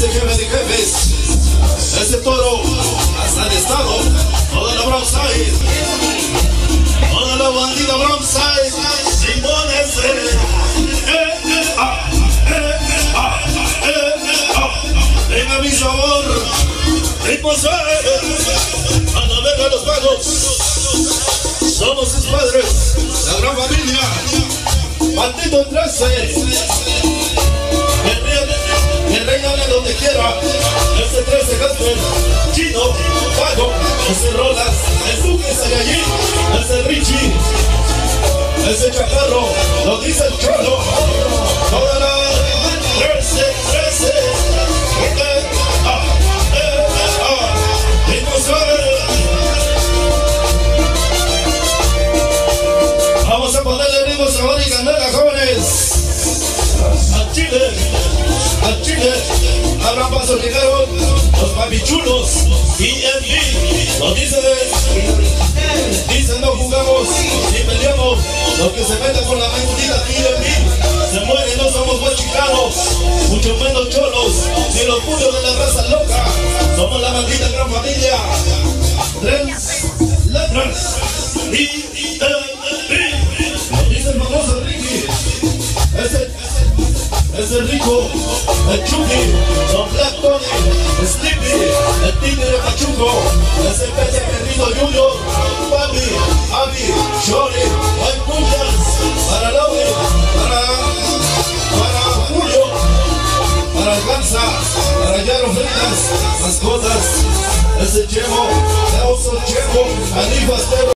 ese jefe de jefes, ese toro, hasta el estado, toda la Brownside, toda la bandida Brownside, Simones, eh, eh, ah, eh, ah, eh, ah. venga mi sabor, ritmo a la verga los vagos, somos sus padres, la gran familia, Bandito 13, Rolas, el Duque ese Richie, ese Chacarro, lo dice el Cholo. Toda la 13, 13. Ah, eh, Vamos a ponerle sabor y jóvenes. A Chile al Chile. Abran paso llegaron los papichulos BNB. Lo dice Dicen no jugamos ni peleamos. Los que se meten con la mentira BNB se mueren, no somos chicanos mucho menos cholos, ni los puros de la raza loca. Somos la maldita gran familia. Tres letras. BNB. Lo dice el famoso Ricky. Ese, ese rico el Chucky, Don Black Para Yaro Fritas, mascotas, ese Chemo, Chemo, Anifas